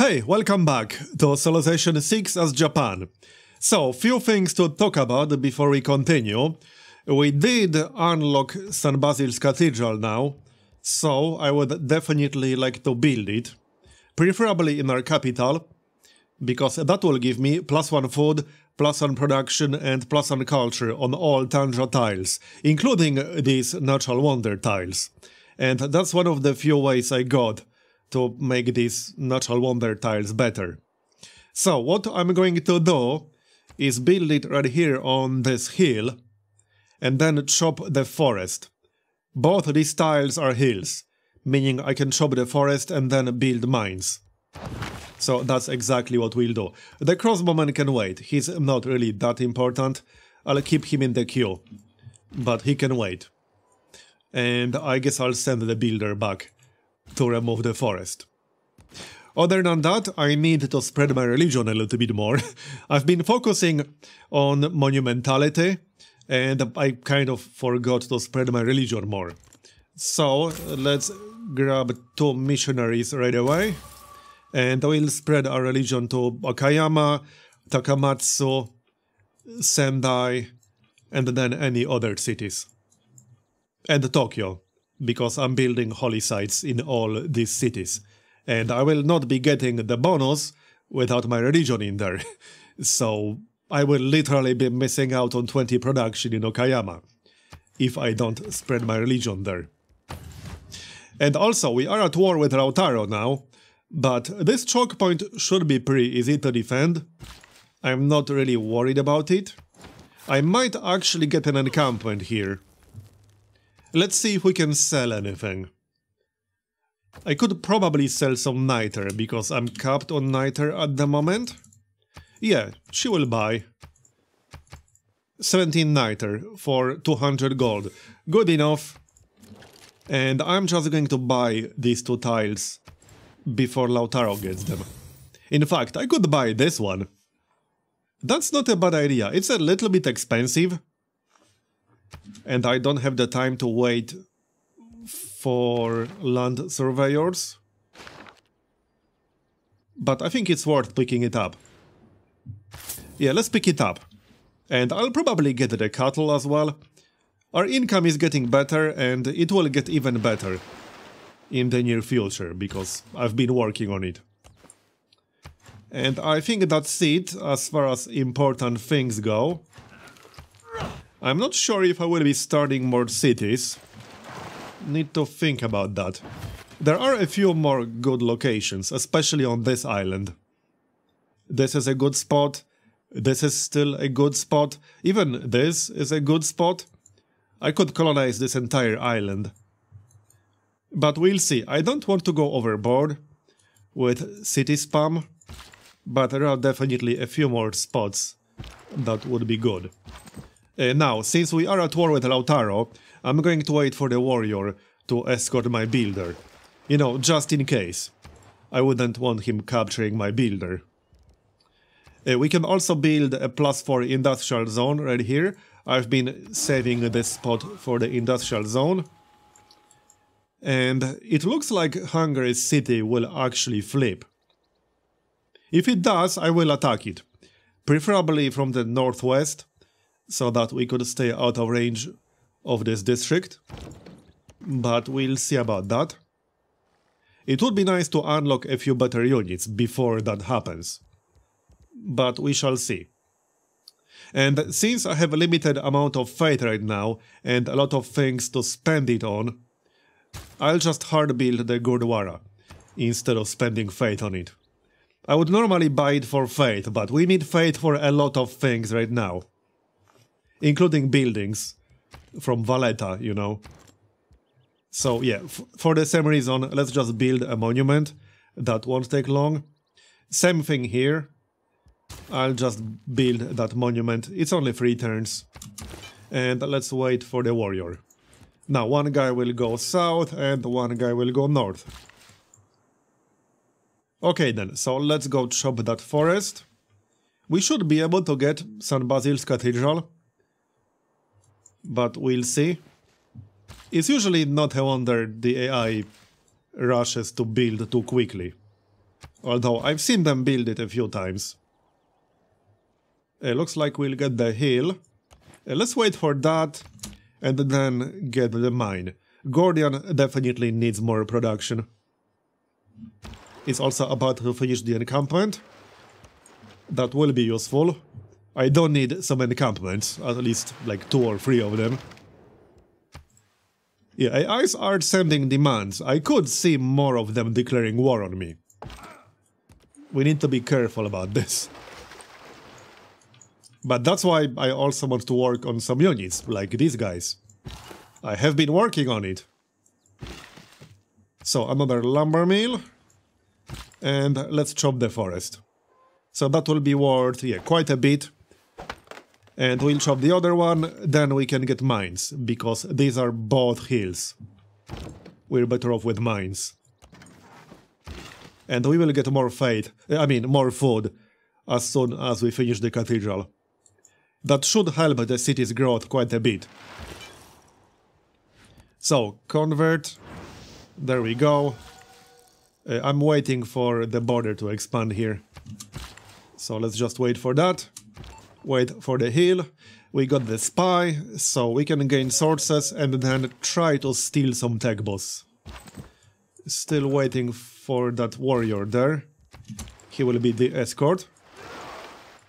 Hey, welcome back to Civilization 6 as Japan. So, few things to talk about before we continue. We did unlock St. Basil's Cathedral now, so I would definitely like to build it. Preferably in our capital, because that will give me plus one food, plus one production, and plus one culture on all Tundra tiles, including these natural wonder tiles. And that's one of the few ways I got to make these natural wonder tiles better. So what I'm going to do is build it right here on this hill and then chop the forest. Both these tiles are hills, meaning I can chop the forest and then build mines. So that's exactly what we'll do. The crossbowman can wait, he's not really that important. I'll keep him in the queue, but he can wait. And I guess I'll send the builder back to remove the forest. Other than that, I need to spread my religion a little bit more. I've been focusing on monumentality, and I kind of forgot to spread my religion more. So, let's grab two missionaries right away, and we'll spread our religion to Okayama, Takamatsu, Sendai, and then any other cities. And Tokyo because I'm building holy sites in all these cities. And I will not be getting the bonus without my religion in there. so I will literally be missing out on 20 production in Okayama if I don't spread my religion there. And also, we are at war with Lautaro now, but this choke point should be pretty easy to defend. I'm not really worried about it. I might actually get an encampment here. Let's see if we can sell anything. I could probably sell some niter, because I'm capped on niter at the moment. Yeah, she will buy. 17 niter for 200 gold. Good enough. And I'm just going to buy these two tiles before Lautaro gets them. In fact, I could buy this one. That's not a bad idea. It's a little bit expensive, and I don't have the time to wait for land surveyors. But I think it's worth picking it up. Yeah, let's pick it up. And I'll probably get the cattle as well. Our income is getting better and it will get even better in the near future because I've been working on it. And I think that's it as far as important things go. I'm not sure if I will be starting more cities. Need to think about that. There are a few more good locations, especially on this island. This is a good spot. This is still a good spot. Even this is a good spot. I could colonize this entire island. But we'll see. I don't want to go overboard with city spam, but there are definitely a few more spots that would be good. Uh, now, since we are at war with Lautaro, I'm going to wait for the warrior to escort my builder. You know, just in case. I wouldn't want him capturing my builder. Uh, we can also build a plus 4 industrial zone right here. I've been saving this spot for the industrial zone. And it looks like Hungary's city will actually flip. If it does, I will attack it. Preferably from the northwest, so that we could stay out of range of this district. But we'll see about that. It would be nice to unlock a few better units before that happens. But we shall see. And since I have a limited amount of faith right now and a lot of things to spend it on, I'll just hard build the Gurdwara instead of spending faith on it. I would normally buy it for faith, but we need faith for a lot of things right now including buildings from Valletta, you know. So yeah, for the same reason, let's just build a monument. That won't take long. Same thing here. I'll just build that monument. It's only three turns. And let's wait for the warrior. Now, one guy will go south and one guy will go north. Okay then, so let's go chop that forest. We should be able to get St. Basil's Cathedral but we'll see. It's usually not a wonder the AI rushes to build too quickly. Although I've seen them build it a few times. It looks like we'll get the hill. Uh, let's wait for that and then get the mine. Gordian definitely needs more production. It's also about to finish the encampment. That will be useful. I don't need some encampments, at least like two or three of them. Yeah, AIs are sending demands. I could see more of them declaring war on me. We need to be careful about this. But that's why I also want to work on some units, like these guys. I have been working on it. So, another lumber mill. And let's chop the forest. So that will be worth, yeah, quite a bit. And we'll chop the other one, then we can get mines, because these are both hills. We're better off with mines. And we will get more fate, I mean, more food, as soon as we finish the cathedral. That should help the city's growth quite a bit. So, convert. There we go. Uh, I'm waiting for the border to expand here. So let's just wait for that wait for the heal. We got the spy, so we can gain sources and then try to steal some tech boss. Still waiting for that warrior there. He will be the escort.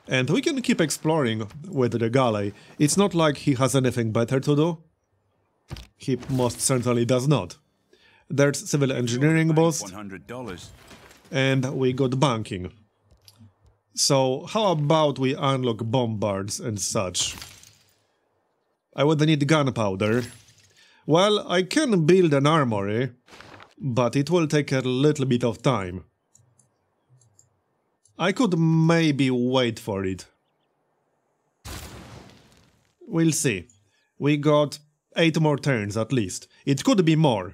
And we can keep exploring with the galley. It's not like he has anything better to do. He most certainly does not. There's civil engineering boss. And we got banking. So how about we unlock bombards and such? I would need gunpowder. Well, I can build an armory, but it will take a little bit of time. I could maybe wait for it. We'll see. We got 8 more turns at least. It could be more.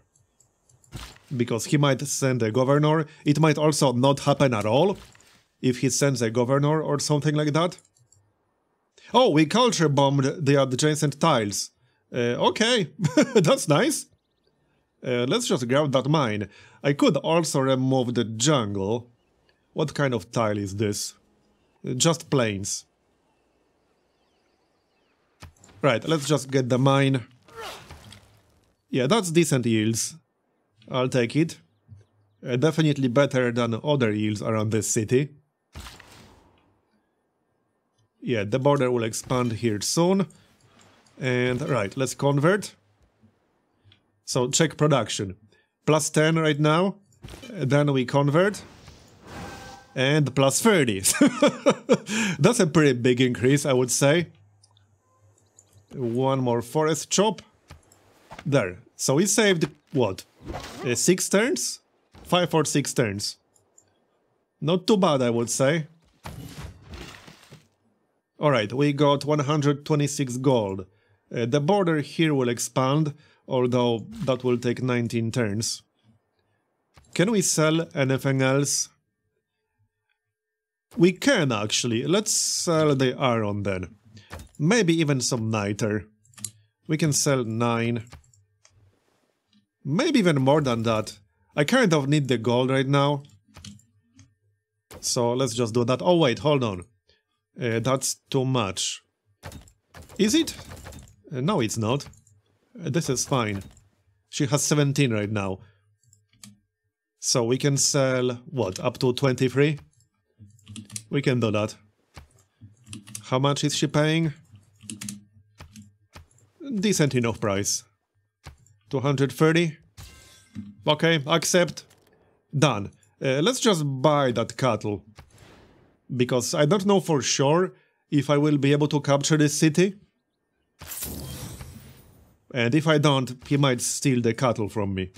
Because he might send a governor, it might also not happen at all, if he sends a governor or something like that. Oh, we culture bombed the adjacent tiles. Uh, okay, that's nice. Uh, let's just grab that mine. I could also remove the jungle. What kind of tile is this? Just plains. Right, let's just get the mine. Yeah, that's decent yields. I'll take it. Uh, definitely better than other yields around this city. Yeah, the border will expand here soon. And right, let's convert. So check production. Plus 10 right now. Then we convert. And plus 30. That's a pretty big increase, I would say. One more forest chop. There. So we saved, what? Uh, six turns? Five or six turns. Not too bad, I would say. Alright, we got 126 gold. Uh, the border here will expand, although that will take 19 turns. Can we sell anything else? We can actually. Let's sell the iron then. Maybe even some niter. We can sell 9. Maybe even more than that. I kind of need the gold right now. So let's just do that. Oh wait, hold on. Uh, that's too much. Is it? Uh, no, it's not. Uh, this is fine. She has 17 right now. So we can sell, what, up to 23? We can do that. How much is she paying? Decent enough price. 230? Okay, accept. Done. Uh, let's just buy that cattle because I don't know for sure if I will be able to capture this city. And if I don't, he might steal the cattle from me.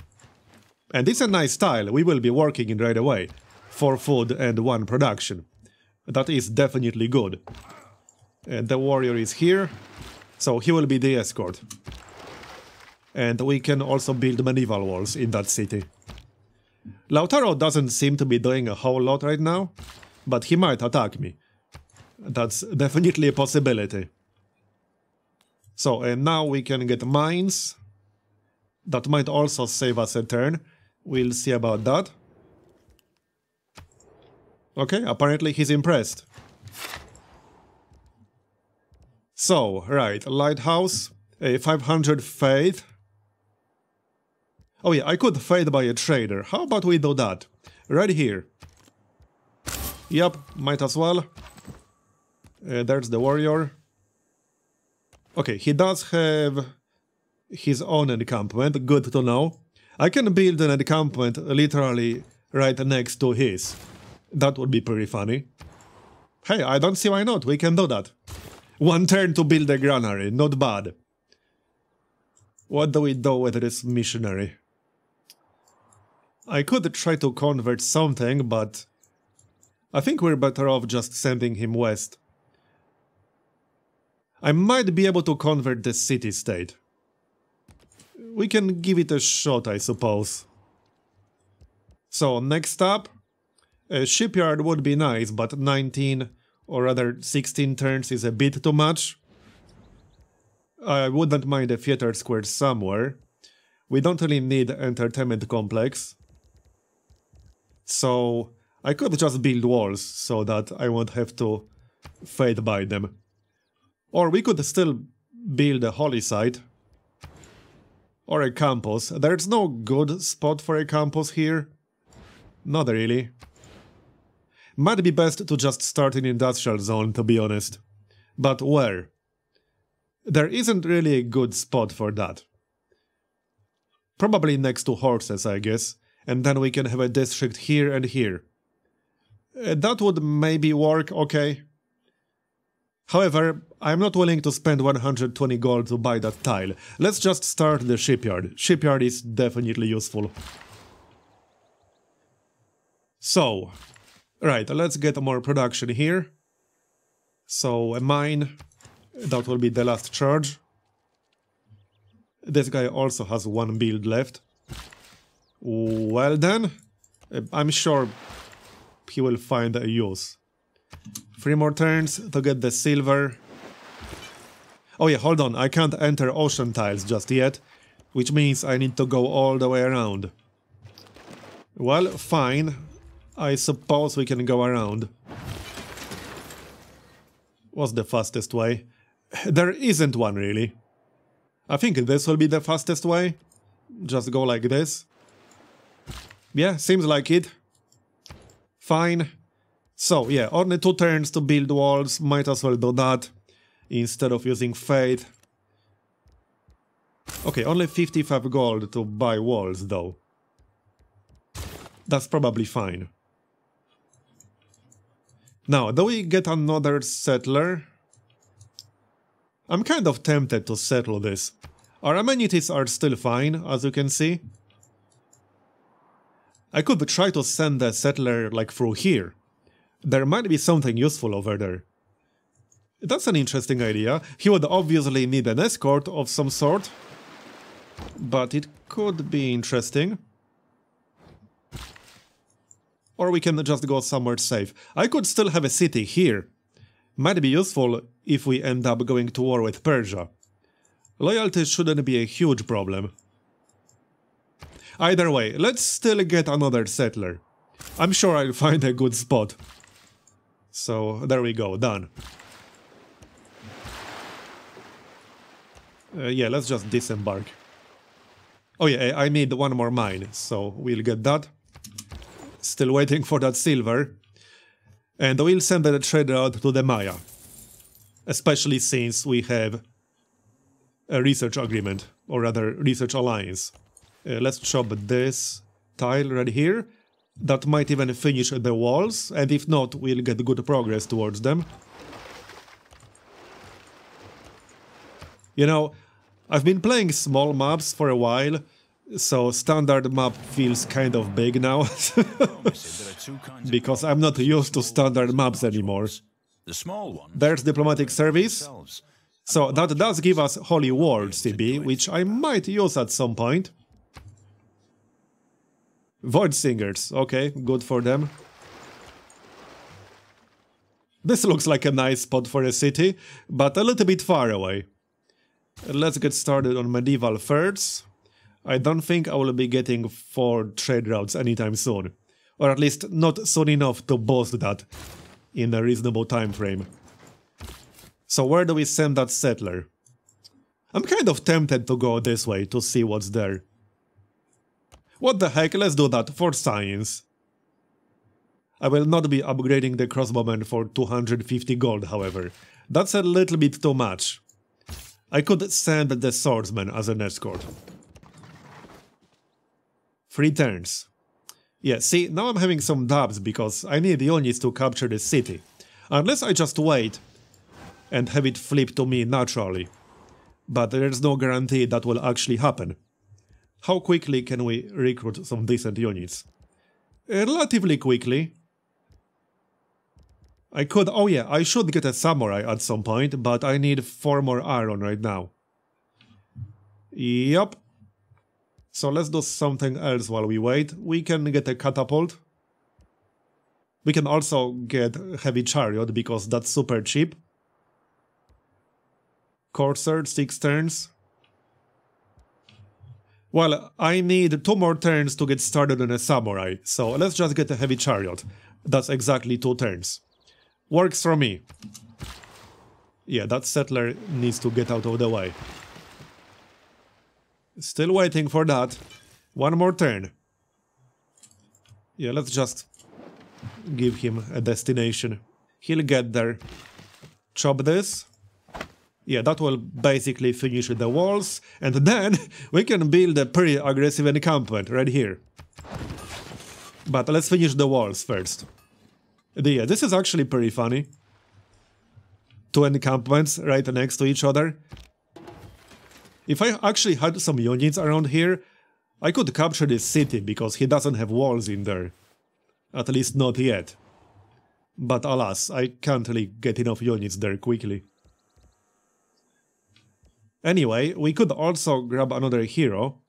And it's a nice tile, we will be working in right away. For food and one production. That is definitely good. And the warrior is here, so he will be the escort. And we can also build medieval walls in that city. Lautaro doesn't seem to be doing a whole lot right now, but he might attack me. That's definitely a possibility. So, and now we can get mines. That might also save us a turn. We'll see about that. Okay, apparently he's impressed. So, right, lighthouse, a 500 faith. Oh yeah, I could faith buy a trader. How about we do that? Right here. Yep, might as well. Uh, there's the warrior. Okay, he does have his own encampment, good to know. I can build an encampment literally right next to his. That would be pretty funny. Hey, I don't see why not, we can do that. One turn to build a granary, not bad. What do we do with this missionary? I could try to convert something, but I think we're better off just sending him west. I might be able to convert the city-state. We can give it a shot, I suppose. So, next up, a shipyard would be nice, but 19 or rather 16 turns is a bit too much. I wouldn't mind a theater square somewhere. We don't really need entertainment complex. So I could just build walls so that I won't have to faith buy them. Or we could still build a holy site. Or a campus. There's no good spot for a campus here. Not really. Might be best to just start in industrial zone, to be honest. But where? There isn't really a good spot for that. Probably next to horses, I guess and then we can have a district here and here. Uh, that would maybe work okay. However, I'm not willing to spend 120 gold to buy that tile. Let's just start the shipyard. Shipyard is definitely useful. So, right, let's get more production here. So, a mine, that will be the last charge. This guy also has one build left. Well then, I'm sure he will find a use. Three more turns to get the silver. Oh yeah, hold on, I can't enter ocean tiles just yet, which means I need to go all the way around. Well, fine. I suppose we can go around. What's the fastest way? There isn't one, really. I think this will be the fastest way. Just go like this. Yeah, seems like it. Fine. So, yeah, only two turns to build walls, might as well do that, instead of using faith. Okay, only 55 gold to buy walls, though. That's probably fine. Now, do we get another settler? I'm kind of tempted to settle this. Our amenities are still fine, as you can see. I could try to send a settler like through here. There might be something useful over there. That's an interesting idea. He would obviously need an escort of some sort. But it could be interesting. Or we can just go somewhere safe. I could still have a city here. Might be useful if we end up going to war with Persia. Loyalty shouldn't be a huge problem. Either way, let's still get another settler. I'm sure I'll find a good spot. So, there we go, done. Uh, yeah, let's just disembark. Oh yeah, I need one more mine, so we'll get that. Still waiting for that silver. And we'll send the trader out to the Maya. Especially since we have a research agreement, or rather, research alliance. Uh, let's chop this tile right here. That might even finish the walls, and if not, we'll get good progress towards them. You know, I've been playing small maps for a while, so standard map feels kind of big now. because I'm not used to standard maps anymore. The small one. There's diplomatic service. So that does give us Holy War CB, which I might use at some point. Void Singers, okay, good for them. This looks like a nice spot for a city, but a little bit far away. Let's get started on medieval first. I don't think I will be getting four trade routes anytime soon. Or at least not soon enough to boast that in a reasonable time frame. So where do we send that settler? I'm kind of tempted to go this way to see what's there. What the heck, let's do that for science. I will not be upgrading the crossbowman for 250 gold, however. That's a little bit too much. I could send the swordsman as an escort. Three turns. Yeah, see, now I'm having some doubts because I need units to capture the city. Unless I just wait and have it flip to me naturally. But there's no guarantee that will actually happen. How quickly can we recruit some decent units? Relatively quickly. I could, oh yeah, I should get a samurai at some point, but I need 4 more iron right now. Yup. So let's do something else while we wait. We can get a catapult. We can also get heavy chariot because that's super cheap. Courser, 6 turns. Well, I need 2 more turns to get started on a samurai, so let's just get a heavy chariot. That's exactly 2 turns. Works for me. Yeah, that settler needs to get out of the way. Still waiting for that. One more turn. Yeah, let's just give him a destination. He'll get there. Chop this. Yeah, that will basically finish the walls. And then we can build a pretty aggressive encampment right here. But let's finish the walls first. Yeah, this is actually pretty funny. Two encampments right next to each other. If I actually had some units around here, I could capture this city because he doesn't have walls in there. At least not yet. But alas, I can't really get enough units there quickly. Anyway, we could also grab another hero.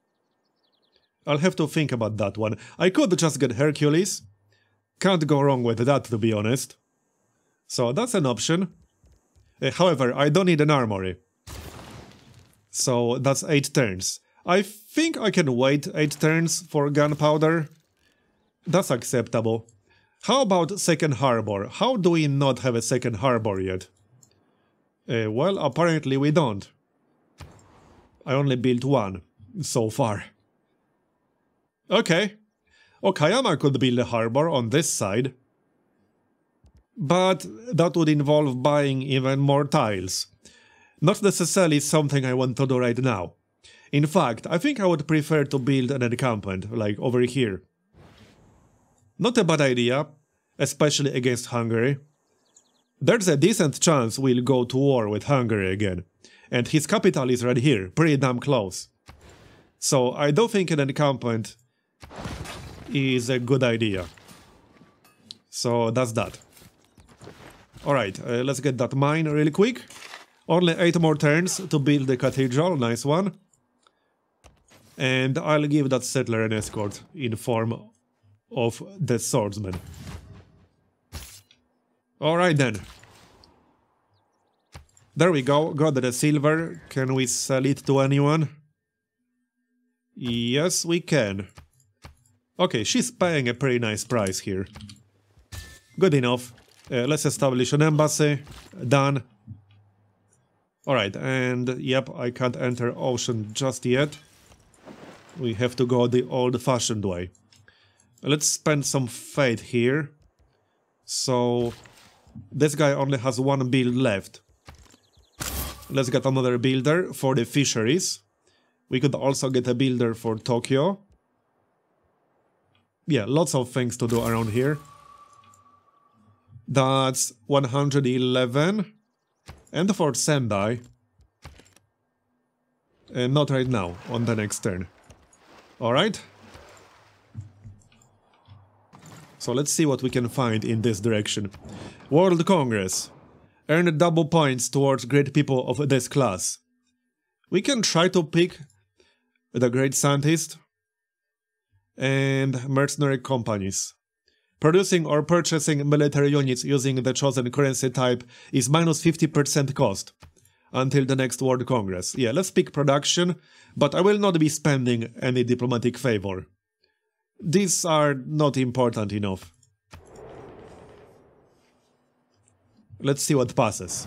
I'll have to think about that one. I could just get Hercules, can't go wrong with that, to be honest. So that's an option. Uh, however, I don't need an armory. So that's 8 turns. I think I can wait 8 turns for gunpowder. That's acceptable. How about second harbor? How do we not have a second harbor yet? Uh, well, apparently we don't. I only built one so far. Okay, Okayama could build a harbor on this side. But that would involve buying even more tiles. Not necessarily something I want to do right now. In fact, I think I would prefer to build an encampment, like over here. Not a bad idea, especially against Hungary. There's a decent chance we'll go to war with Hungary again, and his capital is right here, pretty damn close. So I don't think an encampment is a good idea. So that's that. Alright, uh, let's get that mine really quick. Only 8 more turns to build the cathedral, nice one. And I'll give that settler an escort in form of the swordsman. Alright then. There we go, got the silver. Can we sell it to anyone? Yes, we can. Okay, she's paying a pretty nice price here. Good enough. Uh, let's establish an embassy. Done. Alright, and yep, I can't enter ocean just yet. We have to go the old-fashioned way. Let's spend some faith here. So, this guy only has one build left. Let's get another builder for the fisheries. We could also get a builder for Tokyo yeah, lots of things to do around here. That's 111. And for Sendai. Uh, not right now, on the next turn. Alright. So let's see what we can find in this direction. World Congress. Earn double points towards great people of this class. We can try to pick the great scientist and mercenary companies. Producing or purchasing military units using the chosen currency type is minus 50% cost until the next World Congress. Yeah, let's pick production, but I will not be spending any diplomatic favor. These are not important enough. Let's see what passes.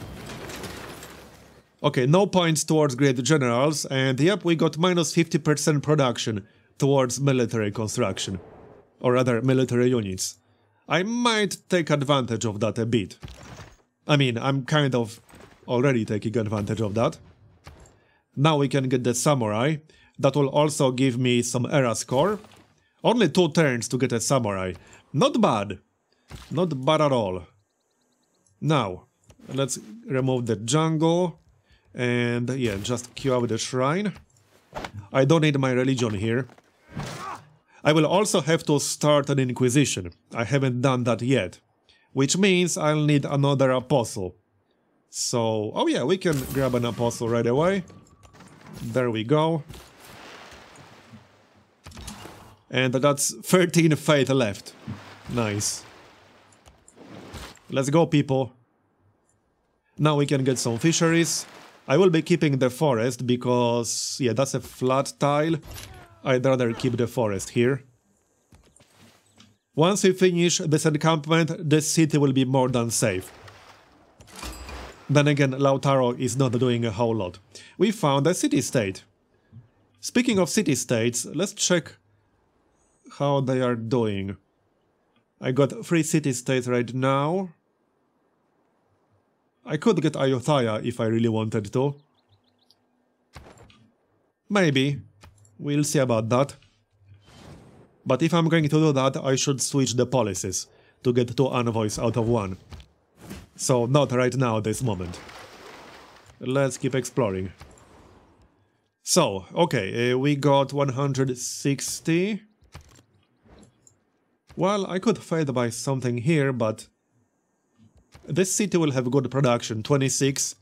Okay, no points towards great generals, and yep, we got minus 50% production towards military construction. Or rather, military units. I might take advantage of that a bit. I mean, I'm kind of already taking advantage of that. Now we can get the samurai. That will also give me some era score. Only two turns to get a samurai. Not bad. Not bad at all. Now, let's remove the jungle. And yeah, just queue up the shrine. I don't need my religion here. I will also have to start an inquisition. I haven't done that yet. Which means I'll need another apostle. So, oh yeah, we can grab an apostle right away. There we go. And that's 13 faith left. Nice. Let's go, people. Now we can get some fisheries. I will be keeping the forest because, yeah, that's a flat tile. I'd rather keep the forest here. Once we finish this encampment, this city will be more than safe. Then again, Lautaro is not doing a whole lot. We found a city-state. Speaking of city-states, let's check how they are doing. I got three city-states right now. I could get Ayutthaya if I really wanted to. Maybe. We'll see about that. But if I'm going to do that, I should switch the policies to get two envoys out of one. So not right now, this moment. Let's keep exploring. So, okay, uh, we got 160. Well, I could faith buy something here, but this city will have good production, 26.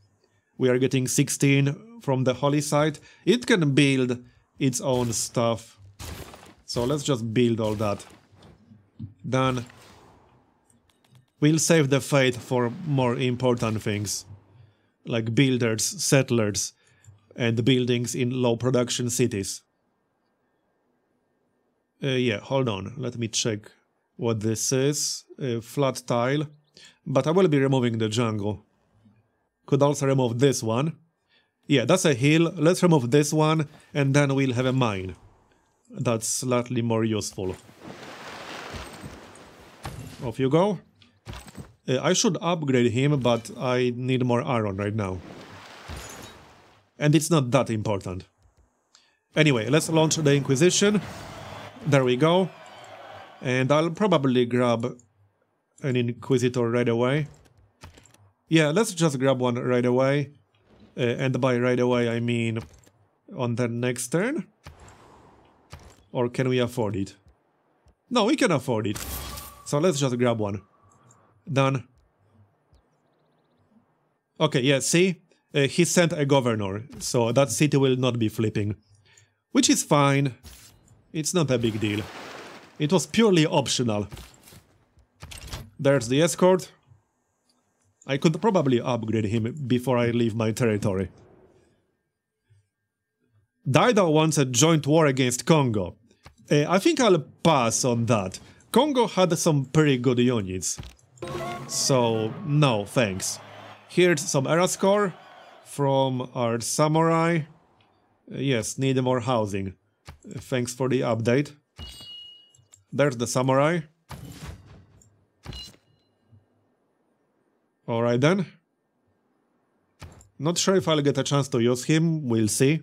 We are getting 16 from the holy site. It can build its own stuff. So let's just build all that. Done. We'll save the faith for more important things. Like builders, settlers, and buildings in low production cities. Uh, yeah, hold on. Let me check what this is. Uh, flat tile but I will be removing the jungle. Could also remove this one. Yeah, that's a hill. Let's remove this one, and then we'll have a mine. That's slightly more useful. Off you go. Uh, I should upgrade him, but I need more iron right now. And it's not that important. Anyway, let's launch the Inquisition. There we go. And I'll probably grab an Inquisitor right away. Yeah, let's just grab one right away. Uh, and by right away, I mean on the next turn? Or can we afford it? No, we can afford it. So let's just grab one. Done. Okay, yeah, see? Uh, he sent a governor, so that city will not be flipping. Which is fine. It's not a big deal. It was purely optional. There's the escort. I could probably upgrade him before I leave my territory. Daida wants a joint war against Congo. Uh, I think I'll pass on that. Congo had some pretty good units. So, no, thanks. Here's some era score from our samurai. Yes, need more housing. Thanks for the update. There's the samurai. Alright then. Not sure if I'll get a chance to use him, we'll see.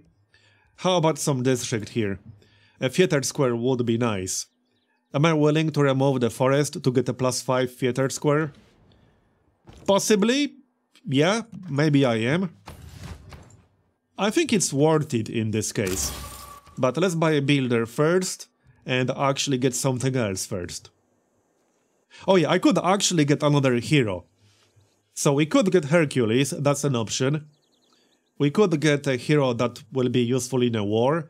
How about some district here? A theater square would be nice. Am I willing to remove the forest to get a plus 5 theater square? Possibly. Yeah, maybe I am. I think it's worth it in this case. But let's buy a builder first and actually get something else first. Oh yeah, I could actually get another hero. So we could get Hercules, that's an option. We could get a hero that will be useful in a war.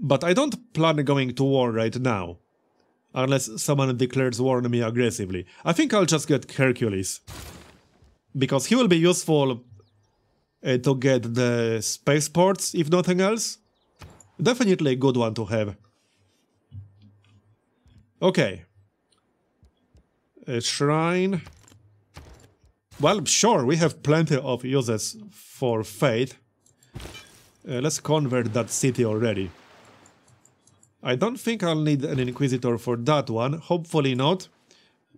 But I don't plan going to war right now. Unless someone declares war on me aggressively. I think I'll just get Hercules. Because he will be useful uh, to get the spaceports, if nothing else. Definitely a good one to have. Okay. A shrine. Well, sure, we have plenty of uses for faith. Uh, let's convert that city already. I don't think I'll need an Inquisitor for that one, hopefully not.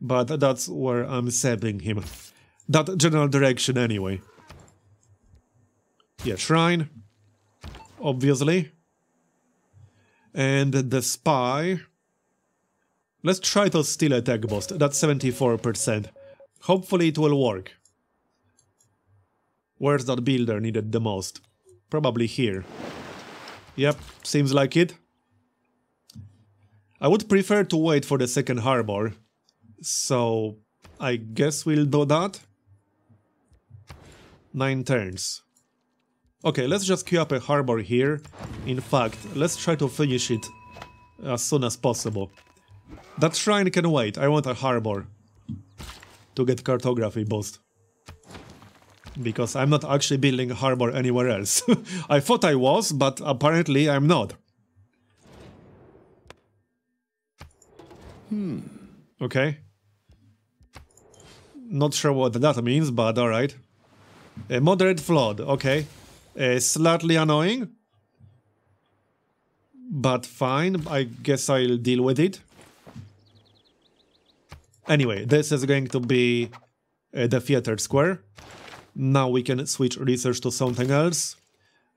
But that's where I'm sending him. That general direction anyway. Yeah, shrine. Obviously. And the spy... Let's try to steal a tech boost. That's 74%. Hopefully it will work. Where's that builder needed the most? Probably here. Yep, seems like it. I would prefer to wait for the second harbor. So, I guess we'll do that. Nine turns. Okay, let's just queue up a harbor here. In fact, let's try to finish it as soon as possible. That shrine can wait, I want a harbor. To get cartography boost. Because I'm not actually building a harbor anywhere else. I thought I was, but apparently I'm not. Hmm. Okay. Not sure what that means, but alright. A moderate flood, okay. Uh, slightly annoying. But fine, I guess I'll deal with it. Anyway, this is going to be uh, the theater square. Now we can switch research to something else,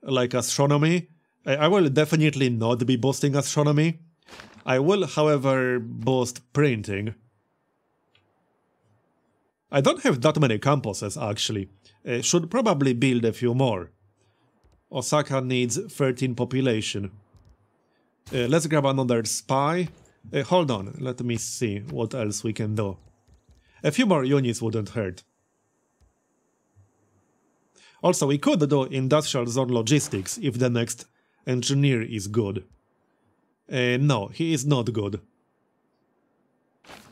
like astronomy. I, I will definitely not be boosting astronomy. I will, however, boost printing. I don't have that many campuses, actually. Uh, should probably build a few more. Osaka needs 13 population. Uh, let's grab another spy. Uh, hold on, let me see what else we can do. A few more units wouldn't hurt. Also, we could do industrial zone logistics if the next engineer is good. Uh, no, he is not good.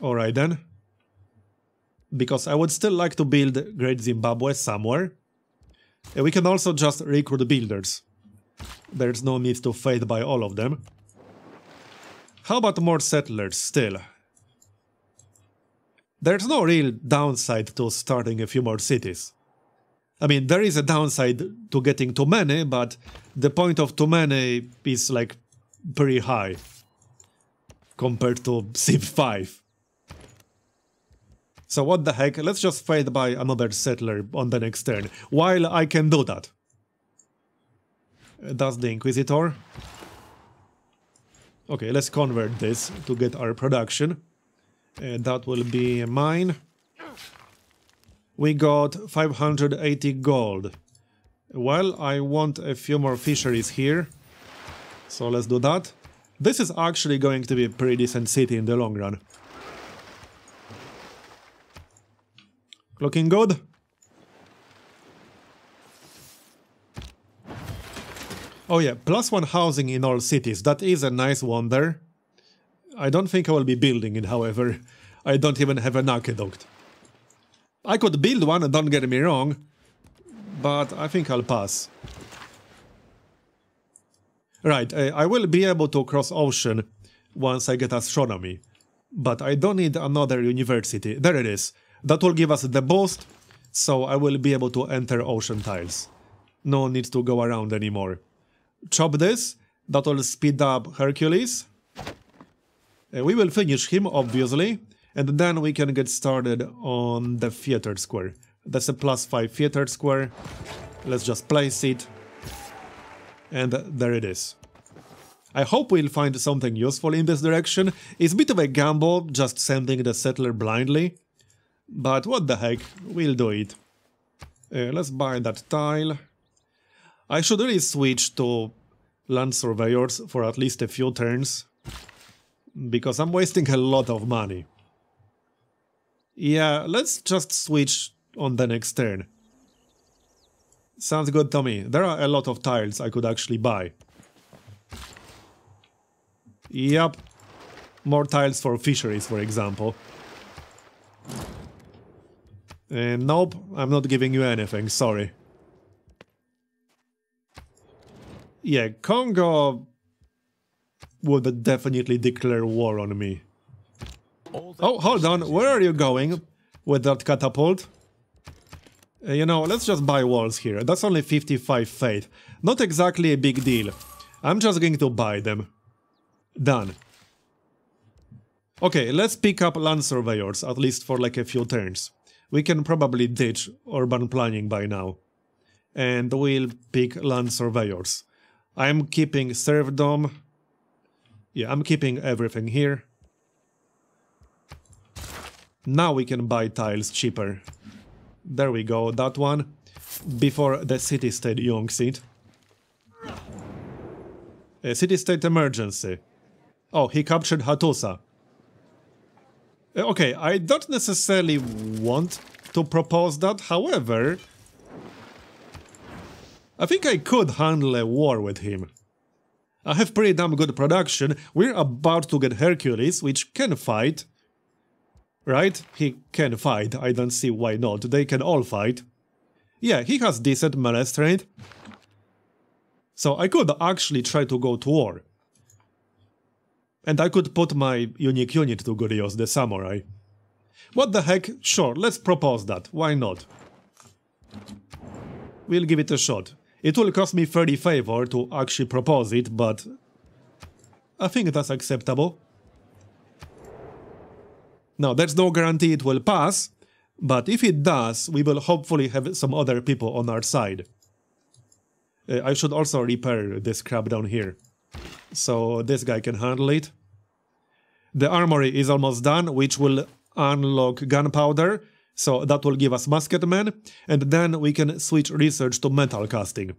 Alright then. Because I would still like to build Great Zimbabwe somewhere. Uh, we can also just recruit builders. There's no need to faith buy all of them. How about more settlers still? There's no real downside to starting a few more cities. I mean, there is a downside to getting too many, but the point of too many is like pretty high compared to Civ 5. So what the heck, let's just faith buy another settler on the next turn, while I can do that. That's the Inquisitor. Okay, let's convert this to get our production. Uh, that will be mine. We got 580 gold. Well, I want a few more fisheries here. So let's do that. This is actually going to be a pretty decent city in the long run. Looking good. Oh yeah, plus one housing in all cities. That is a nice wonder. I don't think I will be building it, however. I don't even have an aqueduct. I could build one, don't get me wrong, but I think I'll pass. Right, uh, I will be able to cross ocean once I get astronomy, but I don't need another university. There it is. That will give us the boost, so I will be able to enter ocean tiles. No need to go around anymore chop this. That will speed up Hercules. Uh, we will finish him, obviously. And then we can get started on the theater square. That's a plus 5 theater square. Let's just place it. And there it is. I hope we'll find something useful in this direction. It's a bit of a gamble just sending the settler blindly. But what the heck, we'll do it. Uh, let's buy that tile. I should really switch to land surveyors for at least a few turns. Because I'm wasting a lot of money. Yeah, let's just switch on the next turn. Sounds good to me. There are a lot of tiles I could actually buy. Yep. More tiles for fisheries, for example. Uh, nope, I'm not giving you anything, sorry. Yeah, Congo would definitely declare war on me Oh, hold on, where are you going with that catapult? Uh, you know, let's just buy walls here. That's only 55 faith. Not exactly a big deal. I'm just going to buy them. Done. Okay, let's pick up land surveyors, at least for like a few turns. We can probably ditch urban planning by now. And we'll pick land surveyors. I'm keeping serfdom. Yeah, I'm keeping everything here. Now we can buy tiles cheaper. There we go, that one. Before the city-state Yongsit. A city-state emergency. Oh, he captured Hattusa. Uh, okay, I don't necessarily want to propose that, however... I think I could handle a war with him. I have pretty damn good production, we're about to get Hercules, which can fight. Right? He can fight, I don't see why not, they can all fight. Yeah, he has decent melee strength. So I could actually try to go to war. And I could put my unique unit to use, the samurai. What the heck? Sure, let's propose that. Why not? We'll give it a shot. It will cost me 30 favor to actually propose it, but... I think that's acceptable. Now, there's no guarantee it will pass, but if it does, we will hopefully have some other people on our side. Uh, I should also repair this crap down here so this guy can handle it. The armory is almost done, which will unlock gunpowder, so that will give us musketmen, and then we can switch research to metal casting.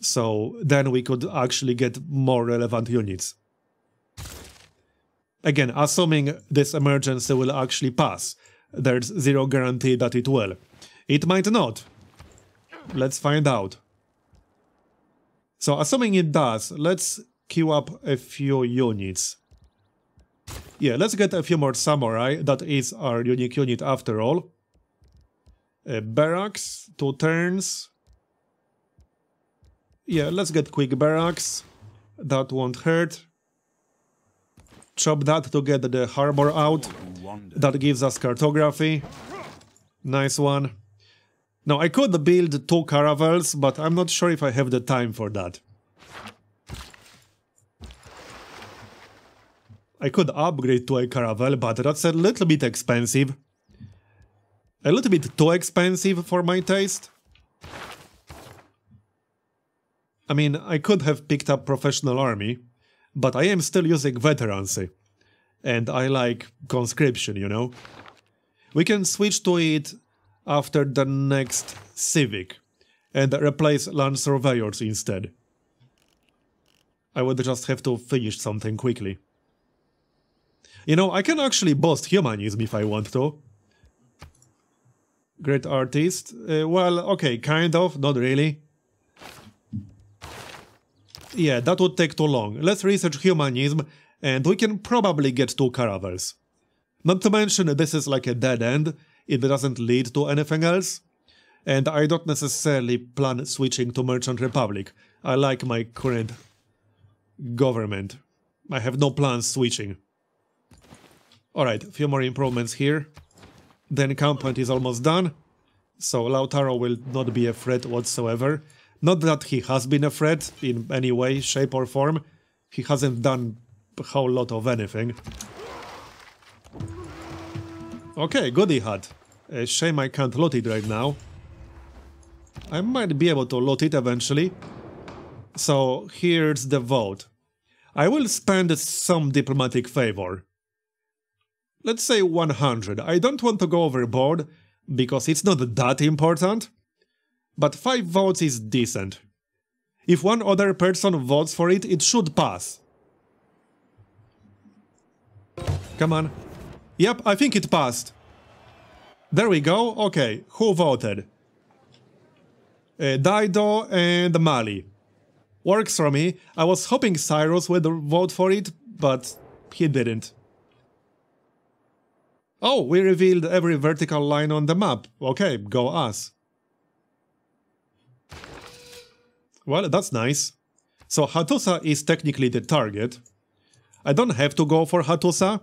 So then we could actually get more relevant units. Again, assuming this emergency will actually pass, there's zero guarantee that it will. It might not. Let's find out. So assuming it does, let's queue up a few units. Yeah, let's get a few more samurai, that is our unique unit after all. Uh, barracks, two turns. Yeah, let's get quick barracks. That won't hurt. Chop that to get the harbor out. That gives us cartography. Nice one. Now, I could build two caravels, but I'm not sure if I have the time for that. I could upgrade to a caravel, but that's a little bit expensive. A little bit too expensive for my taste. I mean, I could have picked up professional army, but I am still using veterancy. And I like conscription, you know? We can switch to it after the next Civic and replace land surveyors instead. I would just have to finish something quickly. You know, I can actually boast humanism if I want to. Great artist. Uh, well, okay, kind of, not really. Yeah, that would take too long. Let's research humanism and we can probably get two caravels. Not to mention this is like a dead end, it doesn't lead to anything else. And I don't necessarily plan switching to Merchant Republic. I like my current government. I have no plans switching. Alright, a few more improvements here. The encampment is almost done. So Lautaro will not be a threat whatsoever. Not that he has been a threat in any way, shape or form. He hasn't done a whole lot of anything. Okay, goody hut. A shame I can't loot it right now. I might be able to loot it eventually. So here's the vote. I will spend some diplomatic favor. Let's say 100. I don't want to go overboard, because it's not that important. But 5 votes is decent. If one other person votes for it, it should pass. Come on. Yep, I think it passed. There we go. Okay, who voted? Uh, Dido and Mali. Works for me. I was hoping Cyrus would vote for it, but he didn't. Oh, we revealed every vertical line on the map. Okay, go us. Well, that's nice. So Hattusa is technically the target. I don't have to go for Hattusa.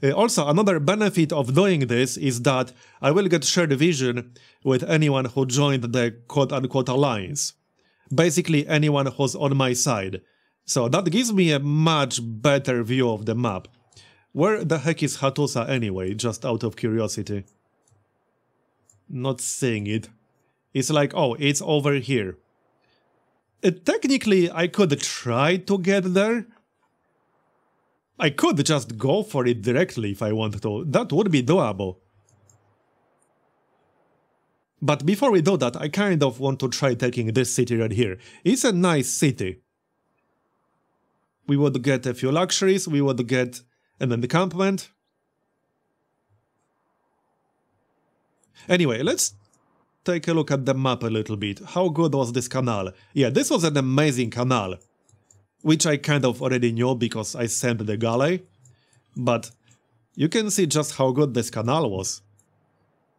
Uh, also, another benefit of doing this is that I will get shared vision with anyone who joined the quote-unquote alliance. Basically, anyone who's on my side. So that gives me a much better view of the map. Where the heck is Hattusa anyway, just out of curiosity? Not seeing it. It's like, oh, it's over here. Uh, technically, I could try to get there. I could just go for it directly if I want to. That would be doable. But before we do that, I kind of want to try taking this city right here. It's a nice city. We would get a few luxuries, we would get an encampment. Anyway, let's take a look at the map a little bit. How good was this canal? Yeah, this was an amazing canal. Which I kind of already knew because I sent the galley. But you can see just how good this canal was.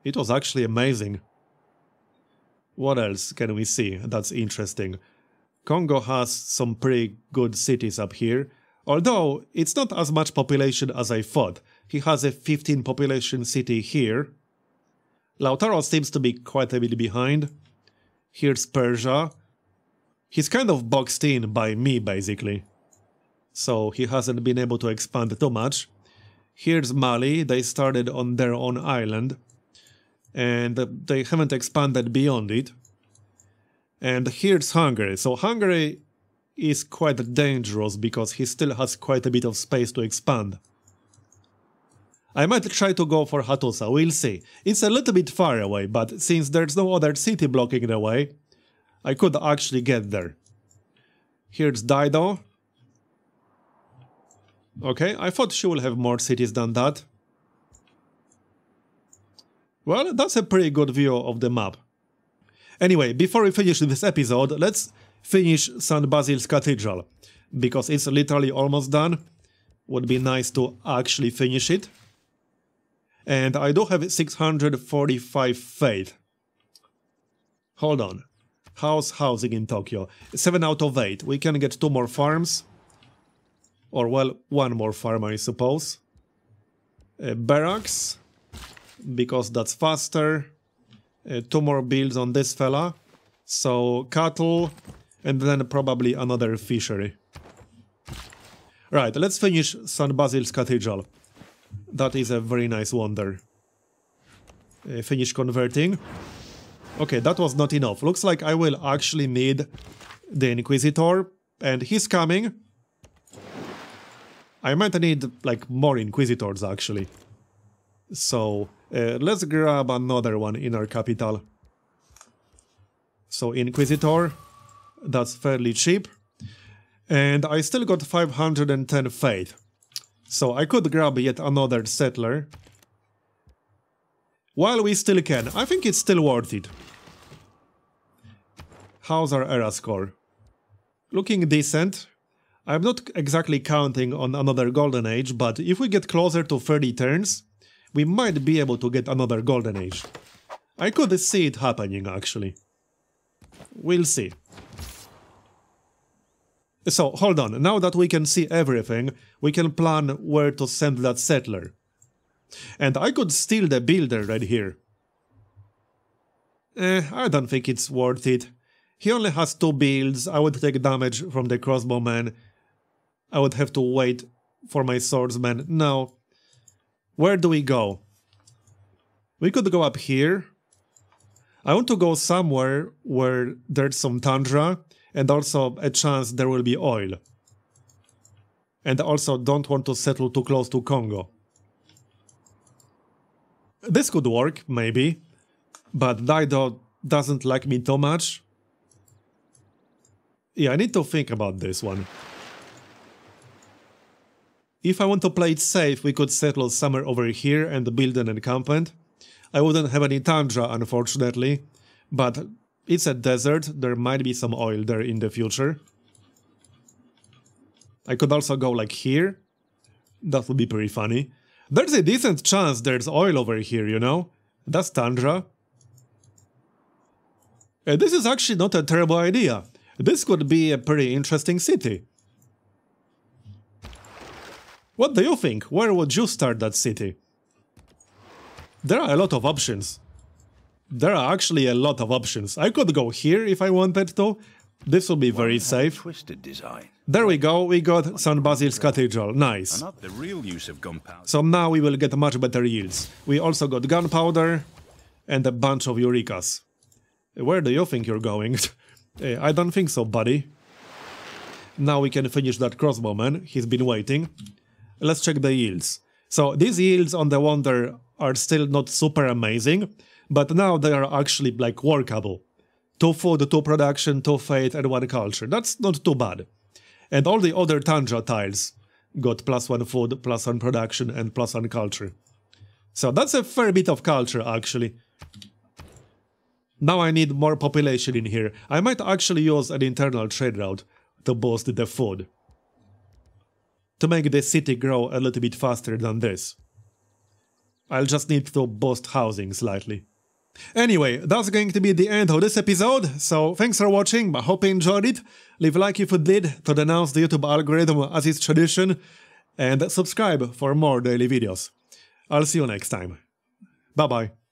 It was actually amazing. What else can we see that's interesting? Congo has some pretty good cities up here, although it's not as much population as I thought. He has a 15 population city here, Lautaro seems to be quite a bit behind. Here's Persia. He's kind of boxed in by me, basically. So he hasn't been able to expand too much. Here's Mali, they started on their own island. And they haven't expanded beyond it. And here's Hungary. So Hungary is quite dangerous because he still has quite a bit of space to expand. I might try to go for Hattusa, we'll see. It's a little bit far away, but since there's no other city blocking the way, I could actually get there. Here's Dido. Okay, I thought she will have more cities than that. Well, that's a pretty good view of the map. Anyway, before we finish this episode, let's finish St. Basil's Cathedral, because it's literally almost done. Would be nice to actually finish it and I do have 645 faith. Hold on. House housing in Tokyo. 7 out of 8. We can get 2 more farms. Or, well, one more farm, I suppose. Uh, barracks. Because that's faster. Uh, two more builds on this fella. So, cattle. And then probably another fishery. Right, let's finish St. Basil's Cathedral. That is a very nice wonder. Uh, finish converting. Okay, that was not enough. Looks like I will actually need the Inquisitor, and he's coming. I might need, like, more Inquisitors, actually. So, uh, let's grab another one in our capital. So, Inquisitor, that's fairly cheap. And I still got 510 faith. So I could grab yet another settler. While we still can, I think it's still worth it. How's our era score? Looking decent. I'm not exactly counting on another golden age, but if we get closer to 30 turns, we might be able to get another golden age. I could see it happening, actually. We'll see. So, hold on, now that we can see everything, we can plan where to send that settler. And I could steal the builder right here. Eh, I don't think it's worth it. He only has two builds, I would take damage from the crossbowman. I would have to wait for my swordsman. Now, Where do we go? We could go up here. I want to go somewhere where there's some tundra and also a chance there will be oil. And also don't want to settle too close to Congo. This could work, maybe, but Dido doesn't like me too much. Yeah, I need to think about this one. If I want to play it safe, we could settle somewhere over here and build an encampment. I wouldn't have any tundra, unfortunately, but it's a desert, there might be some oil there in the future. I could also go like here. That would be pretty funny. There's a decent chance there's oil over here, you know? That's Tundra. And this is actually not a terrible idea. This could be a pretty interesting city. What do you think? Where would you start that city? There are a lot of options. There are actually a lot of options. I could go here if I wanted to. This will be very safe. Twisted design. There we go, we got St. Basil's Cathedral, nice. The real use of. So now we will get much better yields. We also got gunpowder and a bunch of Eureka's. Where do you think you're going? Eh, I don't think so, buddy. Now we can finish that crossbowman, he's been waiting. Let's check the yields. So these yields on the Wonder are still not super amazing, but now they are actually like workable. Two food, two production, two faith, and one culture. That's not too bad. And all the other Tundra tiles got plus one food, plus one production, and plus one culture. So that's a fair bit of culture, actually. Now I need more population in here. I might actually use an internal trade route to boost the food. To make the city grow a little bit faster than this. I'll just need to boost housing slightly. Anyway, that's going to be the end of this episode, so thanks for watching, I hope you enjoyed it. Leave a like if you did to denounce the YouTube algorithm as is tradition, and subscribe for more daily videos. I'll see you next time. Bye bye.